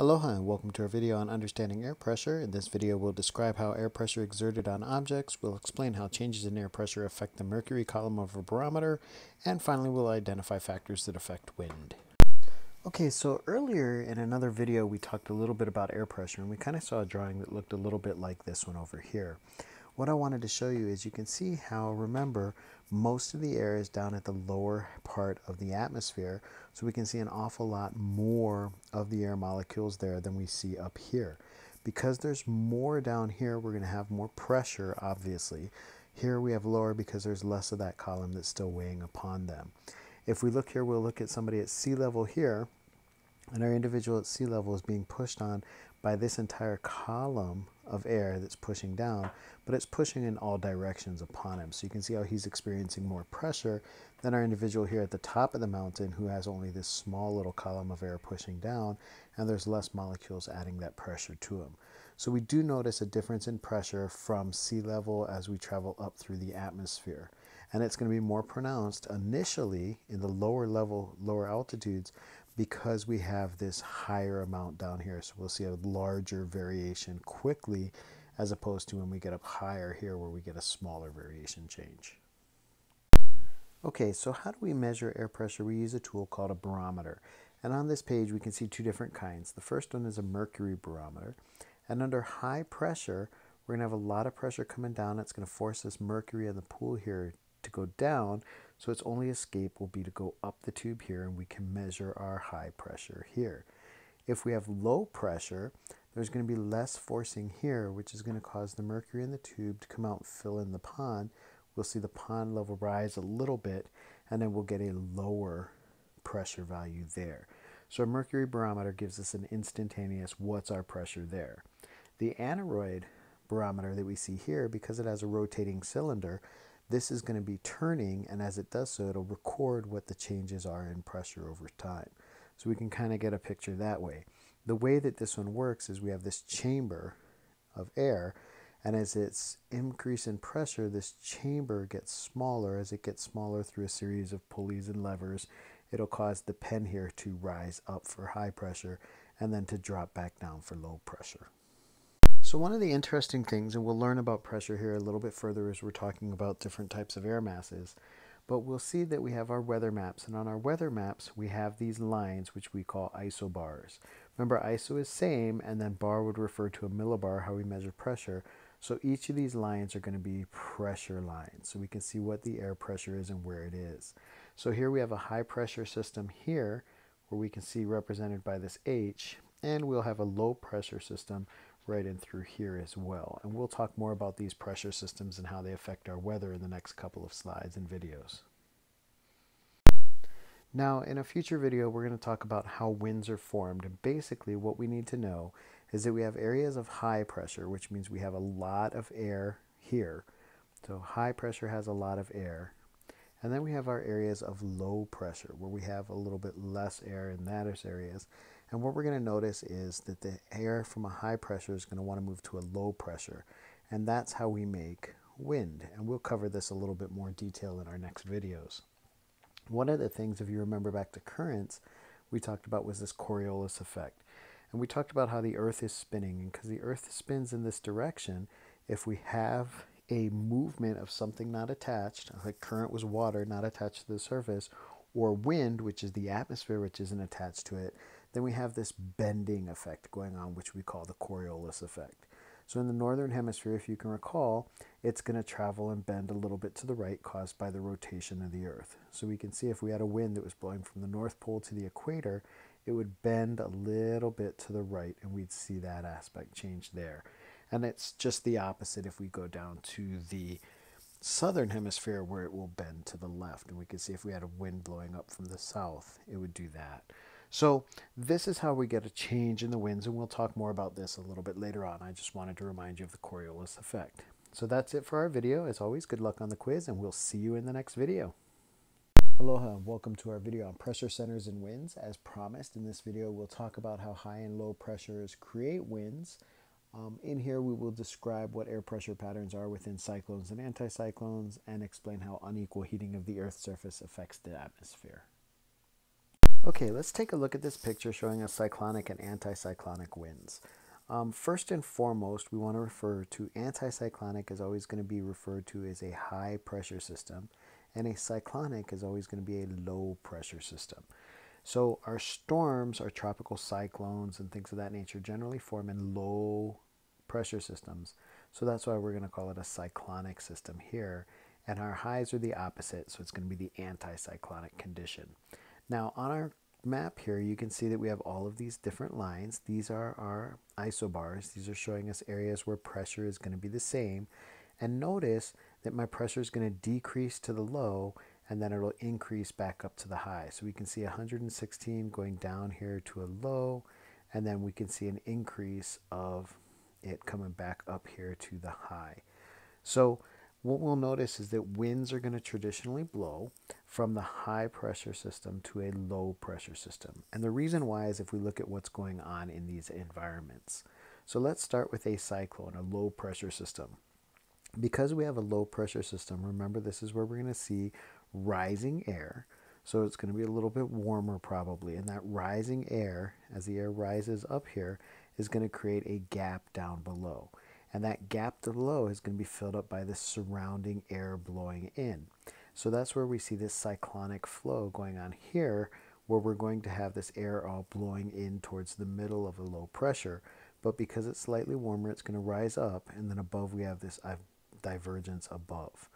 Aloha and welcome to our video on understanding air pressure. In this video we'll describe how air pressure exerted on objects, we'll explain how changes in air pressure affect the mercury column of a barometer, and finally we'll identify factors that affect wind. Okay, so earlier in another video we talked a little bit about air pressure and we kind of saw a drawing that looked a little bit like this one over here. What I wanted to show you is you can see how, remember, most of the air is down at the lower part of the atmosphere, so we can see an awful lot more of the air molecules there than we see up here. Because there's more down here, we're going to have more pressure, obviously. Here we have lower because there's less of that column that's still weighing upon them. If we look here, we'll look at somebody at sea level here, and our individual at sea level is being pushed on by this entire column of air that's pushing down, but it's pushing in all directions upon him. So you can see how he's experiencing more pressure than our individual here at the top of the mountain who has only this small little column of air pushing down, and there's less molecules adding that pressure to him. So we do notice a difference in pressure from sea level as we travel up through the atmosphere. And it's going to be more pronounced initially in the lower level, lower altitudes, because we have this higher amount down here. So we'll see a larger variation quickly as opposed to when we get up higher here where we get a smaller variation change. Okay, so how do we measure air pressure? We use a tool called a barometer. And on this page we can see two different kinds. The first one is a mercury barometer. And under high pressure, we're going to have a lot of pressure coming down. It's going to force this mercury in the pool here to go down. So its only escape will be to go up the tube here and we can measure our high pressure here. If we have low pressure, there's going to be less forcing here, which is going to cause the mercury in the tube to come out and fill in the pond. We'll see the pond level rise a little bit, and then we'll get a lower pressure value there. So a mercury barometer gives us an instantaneous what's our pressure there. The aneroid barometer that we see here, because it has a rotating cylinder, this is going to be turning, and as it does so, it'll record what the changes are in pressure over time. So we can kind of get a picture that way. The way that this one works is we have this chamber of air, and as it's increase in pressure, this chamber gets smaller. As it gets smaller through a series of pulleys and levers, it'll cause the pen here to rise up for high pressure and then to drop back down for low pressure. So one of the interesting things, and we'll learn about pressure here a little bit further as we're talking about different types of air masses, but we'll see that we have our weather maps, and on our weather maps we have these lines which we call isobars. Remember iso is same, and then bar would refer to a millibar, how we measure pressure. So each of these lines are going to be pressure lines, so we can see what the air pressure is and where it is. So here we have a high pressure system here, where we can see represented by this H, and we'll have a low pressure system right in through here as well. And we'll talk more about these pressure systems and how they affect our weather in the next couple of slides and videos. Now, in a future video, we're going to talk about how winds are formed. And basically, what we need to know is that we have areas of high pressure, which means we have a lot of air here. So high pressure has a lot of air. And then we have our areas of low pressure, where we have a little bit less air in those areas. And what we're going to notice is that the air from a high pressure is going to want to move to a low pressure. And that's how we make wind. And we'll cover this a little bit more detail in our next videos. One of the things, if you remember back to currents, we talked about was this Coriolis effect. And we talked about how the Earth is spinning. And because the Earth spins in this direction, if we have a movement of something not attached, like current was water not attached to the surface, or wind, which is the atmosphere which isn't attached to it, then we have this bending effect going on, which we call the Coriolis effect. So in the northern hemisphere, if you can recall, it's going to travel and bend a little bit to the right caused by the rotation of the Earth. So we can see if we had a wind that was blowing from the North Pole to the equator, it would bend a little bit to the right and we'd see that aspect change there. And it's just the opposite if we go down to the southern hemisphere where it will bend to the left. And we can see if we had a wind blowing up from the south, it would do that. So this is how we get a change in the winds, and we'll talk more about this a little bit later on. I just wanted to remind you of the Coriolis effect. So that's it for our video. As always, good luck on the quiz, and we'll see you in the next video. Aloha and welcome to our video on pressure centers and winds. As promised, in this video we'll talk about how high and low pressures create winds. Um, in here we will describe what air pressure patterns are within cyclones and anticyclones and explain how unequal heating of the Earth's surface affects the atmosphere. Okay, let's take a look at this picture showing us cyclonic and anticyclonic winds. Um, first and foremost, we want to refer to anticyclonic is always going to be referred to as a high pressure system, and a cyclonic is always going to be a low pressure system. So our storms, our tropical cyclones, and things of that nature generally form in low pressure systems. So that's why we're going to call it a cyclonic system here. And our highs are the opposite, so it's going to be the anticyclonic condition. Now on our map here, you can see that we have all of these different lines. These are our isobars. These are showing us areas where pressure is going to be the same. And notice that my pressure is going to decrease to the low and then it'll increase back up to the high. So we can see 116 going down here to a low and then we can see an increase of it coming back up here to the high. So what we'll notice is that winds are going to traditionally blow from the high pressure system to a low pressure system. And the reason why is if we look at what's going on in these environments. So let's start with a cyclone, a low pressure system. Because we have a low pressure system, remember this is where we're going to see rising air. So it's going to be a little bit warmer probably. And that rising air, as the air rises up here, is going to create a gap down below. And that gap to the low is going to be filled up by the surrounding air blowing in. So that's where we see this cyclonic flow going on here, where we're going to have this air all blowing in towards the middle of a low pressure. But because it's slightly warmer, it's going to rise up, and then above we have this uh, divergence above.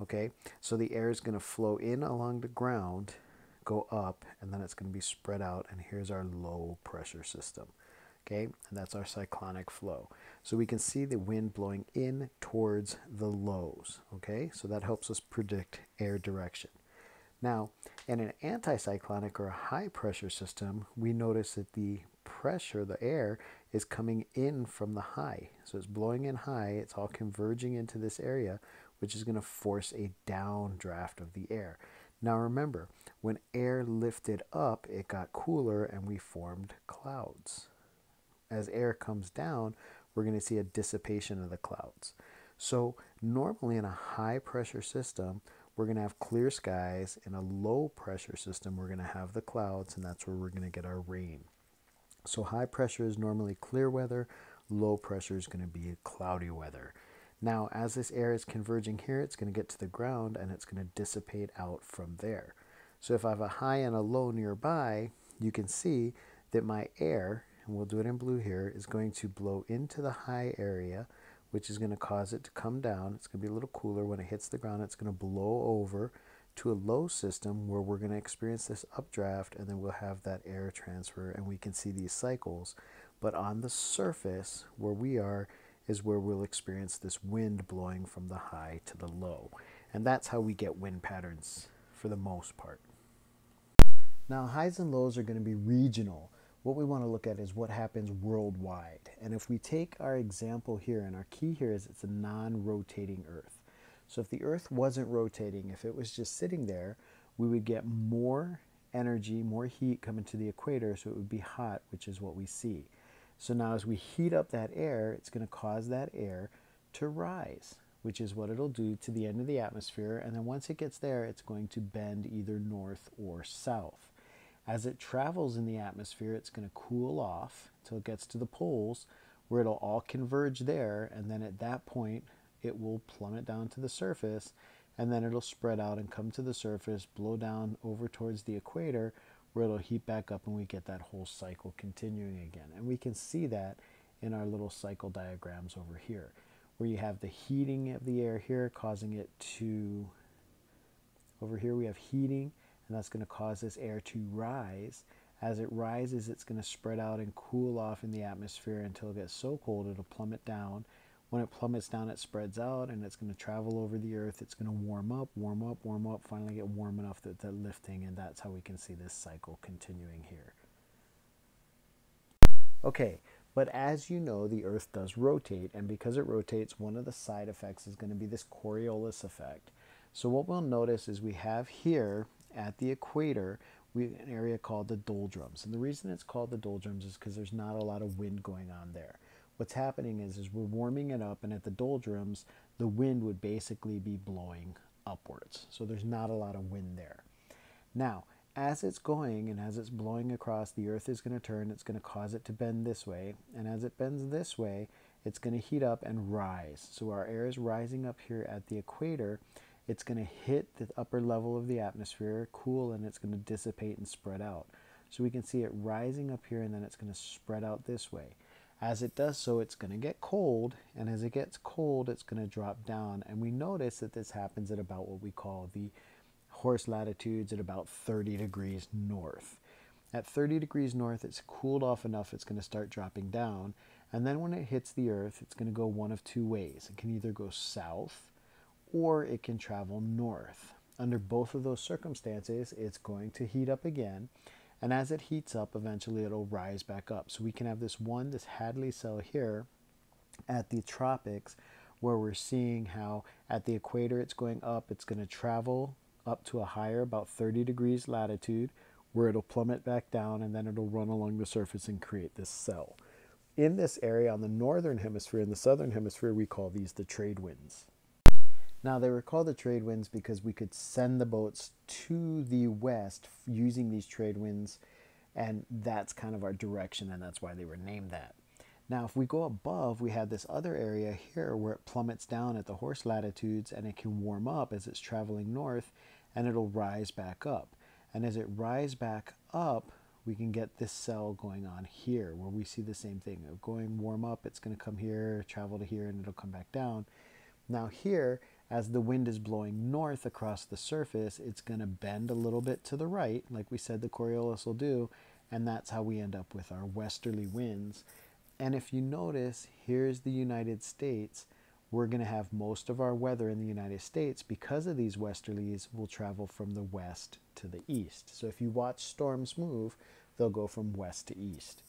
Okay, so the air is going to flow in along the ground, go up, and then it's going to be spread out, and here's our low pressure system okay? And that's our cyclonic flow. So we can see the wind blowing in towards the lows, okay? So that helps us predict air direction. Now, in an anticyclonic or a high pressure system, we notice that the pressure, the air, is coming in from the high. So it's blowing in high, it's all converging into this area, which is going to force a downdraft of the air. Now remember, when air lifted up, it got cooler and we formed clouds as air comes down, we're going to see a dissipation of the clouds. So normally in a high pressure system, we're going to have clear skies. In a low pressure system, we're going to have the clouds, and that's where we're going to get our rain. So high pressure is normally clear weather. Low pressure is going to be cloudy weather. Now, as this air is converging here, it's going to get to the ground and it's going to dissipate out from there. So if I have a high and a low nearby, you can see that my air and we'll do it in blue here, is going to blow into the high area, which is going to cause it to come down. It's going to be a little cooler. When it hits the ground, it's going to blow over to a low system where we're going to experience this updraft and then we'll have that air transfer and we can see these cycles. But on the surface, where we are, is where we'll experience this wind blowing from the high to the low. And that's how we get wind patterns for the most part. Now, highs and lows are going to be regional what we want to look at is what happens worldwide. And if we take our example here, and our key here is it's a non-rotating Earth. So if the Earth wasn't rotating, if it was just sitting there, we would get more energy, more heat coming to the equator, so it would be hot, which is what we see. So now as we heat up that air, it's going to cause that air to rise, which is what it'll do to the end of the atmosphere. And then once it gets there, it's going to bend either north or south. As it travels in the atmosphere, it's going to cool off until it gets to the poles where it'll all converge there. And then at that point, it will plummet down to the surface and then it'll spread out and come to the surface, blow down over towards the equator where it'll heat back up and we get that whole cycle continuing again. And we can see that in our little cycle diagrams over here, where you have the heating of the air here causing it to, over here we have heating and that's going to cause this air to rise. As it rises, it's going to spread out and cool off in the atmosphere until it gets so cold it'll plummet down. When it plummets down, it spreads out and it's going to travel over the earth. It's going to warm up, warm up, warm up, finally get warm enough that they're lifting, and that's how we can see this cycle continuing here. Okay, but as you know, the Earth does rotate, and because it rotates, one of the side effects is going to be this Coriolis effect. So what we'll notice is we have here at the equator, we an area called the doldrums. And the reason it's called the doldrums is because there's not a lot of wind going on there. What's happening is, is we're warming it up, and at the doldrums, the wind would basically be blowing upwards. So there's not a lot of wind there. Now, as it's going and as it's blowing across, the Earth is going to turn. It's going to cause it to bend this way. And as it bends this way, it's going to heat up and rise. So our air is rising up here at the equator. It's going to hit the upper level of the atmosphere, cool, and it's going to dissipate and spread out. So we can see it rising up here and then it's going to spread out this way. As it does so, it's going to get cold, and as it gets cold, it's going to drop down. And we notice that this happens at about what we call the horse latitudes at about 30 degrees north. At 30 degrees north, it's cooled off enough, it's going to start dropping down. And then when it hits the earth, it's going to go one of two ways. It can either go south or it can travel north. Under both of those circumstances, it's going to heat up again. And as it heats up, eventually it'll rise back up. So we can have this one, this Hadley cell here at the tropics, where we're seeing how at the equator it's going up, it's going to travel up to a higher, about 30 degrees latitude, where it'll plummet back down and then it'll run along the surface and create this cell in this area on the northern hemisphere and the southern hemisphere, we call these the trade winds. Now, they were called the trade winds because we could send the boats to the west using these trade winds, and that's kind of our direction, and that's why they were named that. Now, if we go above, we have this other area here where it plummets down at the horse latitudes and it can warm up as it's traveling north and it'll rise back up. And as it rises back up, we can get this cell going on here where we see the same thing. of Going warm up, it's going to come here, travel to here, and it'll come back down. Now here, as the wind is blowing north across the surface, it's going to bend a little bit to the right, like we said the Coriolis will do, and that's how we end up with our westerly winds. And if you notice, here's the United States. We're going to have most of our weather in the United States because of these westerlies will travel from the west to the east. So if you watch storms move, they'll go from west to east.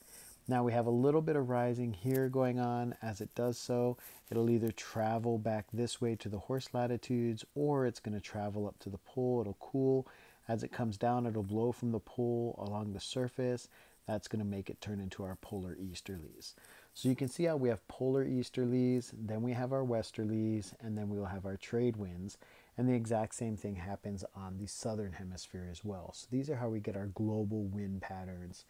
Now we have a little bit of rising here going on. As it does so, it'll either travel back this way to the horse latitudes or it's going to travel up to the pole. It'll cool. As it comes down, it'll blow from the pole along the surface. That's going to make it turn into our polar easterlies. So you can see how we have polar easterlies, then we have our westerlies, and then we'll have our trade winds. And the exact same thing happens on the southern hemisphere as well. So these are how we get our global wind patterns.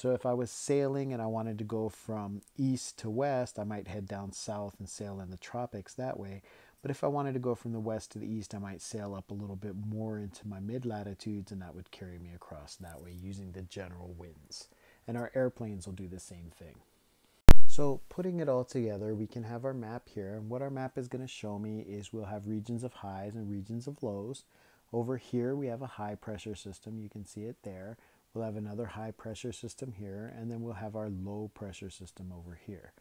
So if I was sailing and I wanted to go from east to west, I might head down south and sail in the tropics that way. But if I wanted to go from the west to the east, I might sail up a little bit more into my mid latitudes and that would carry me across that way using the general winds. And our airplanes will do the same thing. So putting it all together, we can have our map here. And what our map is going to show me is we'll have regions of highs and regions of lows. Over here, we have a high pressure system. You can see it there. We'll have another high pressure system here, and then we'll have our low pressure system over here.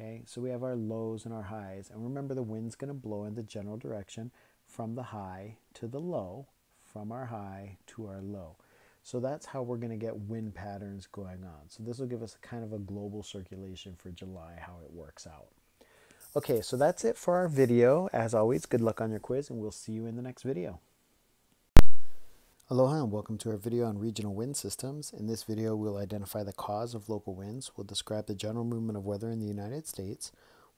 Okay, so we have our lows and our highs. And remember, the wind's going to blow in the general direction from the high to the low, from our high to our low. So that's how we're going to get wind patterns going on. So this will give us kind of a global circulation for July, how it works out. Okay, so that's it for our video. As always, good luck on your quiz, and we'll see you in the next video. Aloha and welcome to our video on regional wind systems. In this video, we'll identify the cause of local winds, we'll describe the general movement of weather in the United States,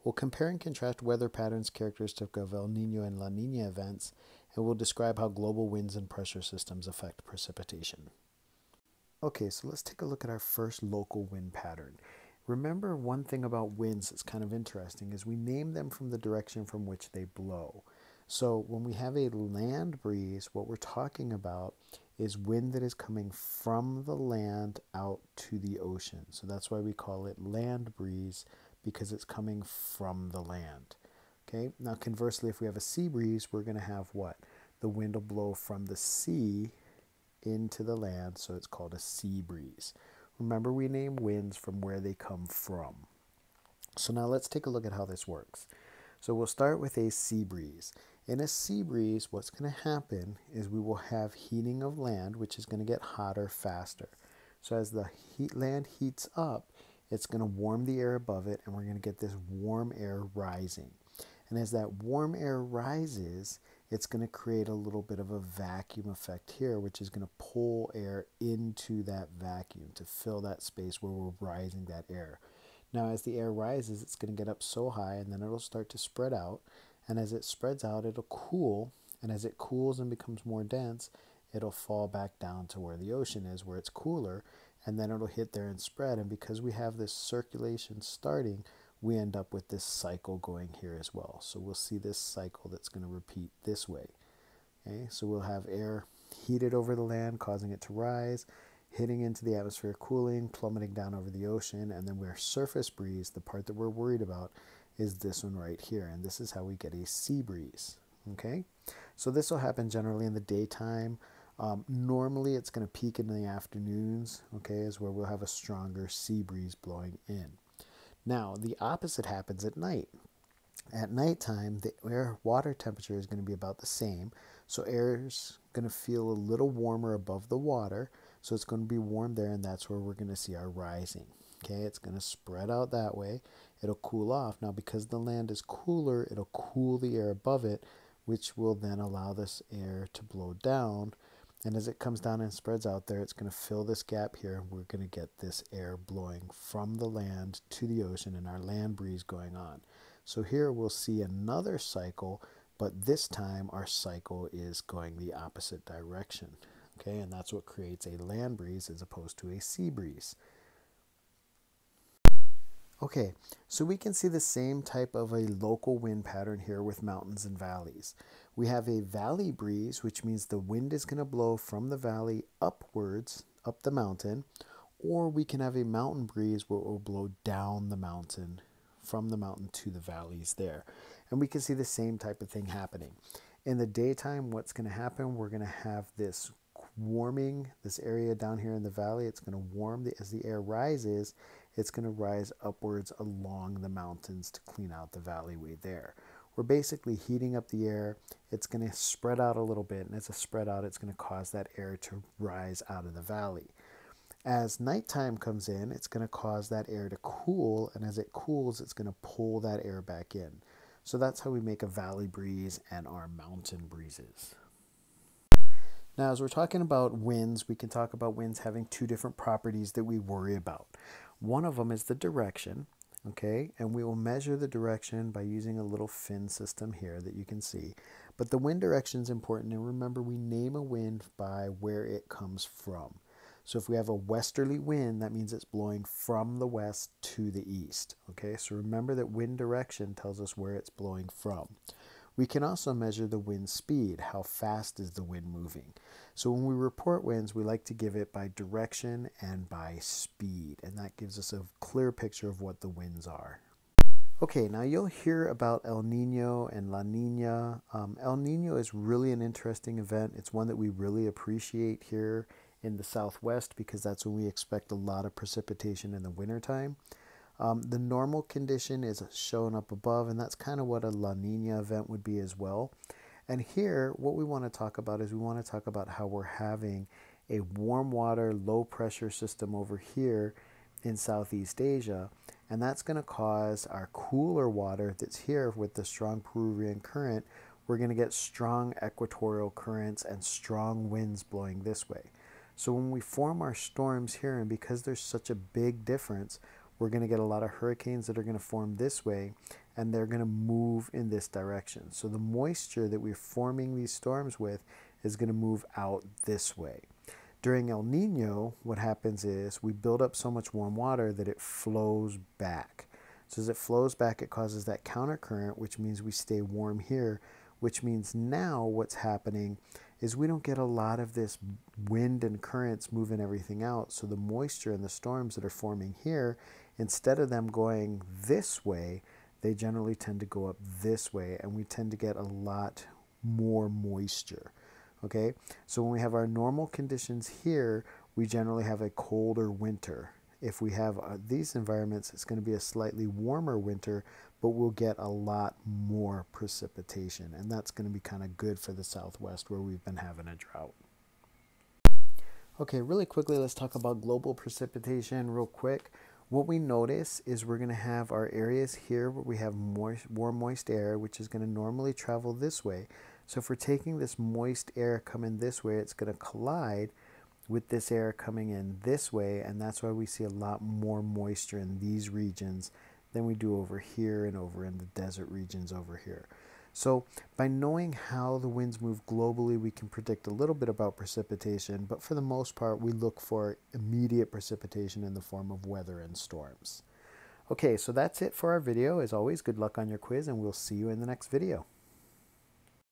we'll compare and contrast weather patterns characteristic of El Nino and La Nina events, and we'll describe how global winds and pressure systems affect precipitation. Okay, so let's take a look at our first local wind pattern. Remember one thing about winds that's kind of interesting is we name them from the direction from which they blow. So when we have a land breeze, what we're talking about is wind that is coming from the land out to the ocean. So that's why we call it land breeze because it's coming from the land. Okay, now conversely, if we have a sea breeze, we're going to have what? The wind will blow from the sea into the land, so it's called a sea breeze. Remember, we name winds from where they come from. So now let's take a look at how this works. So we'll start with a sea breeze. In a sea breeze, what's going to happen is we will have heating of land, which is going to get hotter faster. So as the heat land heats up, it's going to warm the air above it, and we're going to get this warm air rising. And as that warm air rises, it's going to create a little bit of a vacuum effect here, which is going to pull air into that vacuum to fill that space where we're rising that air. Now, as the air rises, it's going to get up so high and then it'll start to spread out. And as it spreads out, it'll cool. And as it cools and becomes more dense, it'll fall back down to where the ocean is, where it's cooler, and then it'll hit there and spread. And because we have this circulation starting, we end up with this cycle going here as well. So we'll see this cycle that's going to repeat this way. Okay, so we'll have air heated over the land, causing it to rise, hitting into the atmosphere, cooling, plummeting down over the ocean, and then where surface breeze, the part that we're worried about, is this one right here. And this is how we get a sea breeze. Okay, so this will happen generally in the daytime. Um, normally, it's going to peak in the afternoons, okay, is where we'll have a stronger sea breeze blowing in. Now, the opposite happens at night. At nighttime, the air water temperature is going to be about the same, so air is going to feel a little warmer above the water, so it's going to be warm there, and that's where we're going to see our rising. Okay, it's going to spread out that way. It'll cool off. Now, because the land is cooler, it'll cool the air above it, which will then allow this air to blow down and as it comes down and spreads out there, it's going to fill this gap here, and we're going to get this air blowing from the land to the ocean and our land breeze going on. So here we'll see another cycle, but this time our cycle is going the opposite direction. Okay, and that's what creates a land breeze as opposed to a sea breeze. Okay, so we can see the same type of a local wind pattern here with mountains and valleys. We have a valley breeze, which means the wind is going to blow from the valley upwards, up the mountain, or we can have a mountain breeze where it will blow down the mountain, from the mountain to the valleys there. And we can see the same type of thing happening. In the daytime, what's going to happen, we're going to have this warming, this area down here in the valley, it's going to warm the, as the air rises it's going to rise upwards along the mountains to clean out the valleyway there. We're basically heating up the air. It's going to spread out a little bit, and as it spread out, it's going to cause that air to rise out of the valley. As nighttime comes in, it's going to cause that air to cool, and as it cools, it's going to pull that air back in. So that's how we make a valley breeze and our mountain breezes. Now, as we're talking about winds, we can talk about winds having two different properties that we worry about. One of them is the direction, okay? And we will measure the direction by using a little fin system here that you can see. But the wind direction is important, and remember we name a wind by where it comes from. So if we have a westerly wind, that means it's blowing from the west to the east, okay? So remember that wind direction tells us where it's blowing from. We can also measure the wind speed, how fast is the wind moving. So when we report winds, we like to give it by direction and by speed, and that gives us a clear picture of what the winds are. Okay, now you'll hear about El Nino and La Nina. Um, El Nino is really an interesting event. It's one that we really appreciate here in the southwest because that's when we expect a lot of precipitation in the wintertime. Um, the normal condition is shown up above, and that's kind of what a La Nina event would be as well. And here, what we want to talk about is we want to talk about how we're having a warm water, low pressure system over here in Southeast Asia. And that's going to cause our cooler water that's here with the strong Peruvian current. We're going to get strong equatorial currents and strong winds blowing this way. So when we form our storms here, and because there's such a big difference, we're going to get a lot of hurricanes that are going to form this way and they're going to move in this direction. So the moisture that we're forming these storms with is going to move out this way. During El Nino, what happens is we build up so much warm water that it flows back. So as it flows back, it causes that countercurrent, which means we stay warm here, which means now what's happening is we don't get a lot of this wind and currents moving everything out. So the moisture and the storms that are forming here, instead of them going this way, they generally tend to go up this way and we tend to get a lot more moisture. Okay, so when we have our normal conditions here, we generally have a colder winter. If we have uh, these environments, it's going to be a slightly warmer winter, but we'll get a lot more precipitation. And that's going to be kind of good for the southwest where we've been having a drought. Okay, really quickly, let's talk about global precipitation real quick. What we notice is we're going to have our areas here where we have moist, warm, moist air, which is going to normally travel this way. So if we're taking this moist air coming this way, it's going to collide with this air coming in this way, and that's why we see a lot more moisture in these regions than we do over here and over in the desert regions over here. So by knowing how the winds move globally, we can predict a little bit about precipitation, but for the most part, we look for immediate precipitation in the form of weather and storms. Okay, so that's it for our video. As always, good luck on your quiz, and we'll see you in the next video.